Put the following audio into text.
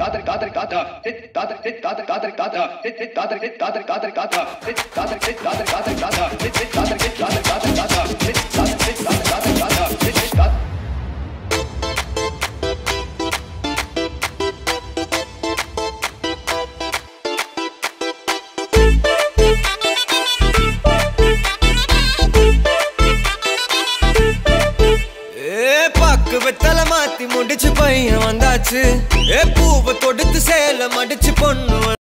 तातर तातर काता हित तातर हित तातर कातर काता हित हित तातर हित तातर कातर काता हित तातर हित तातर कातर தலை மாத்தி முடிச்சு பையன் வந்தாச்சு. ஏ பூவை தொடுத்து சேல மடிச்சு பொண்ணு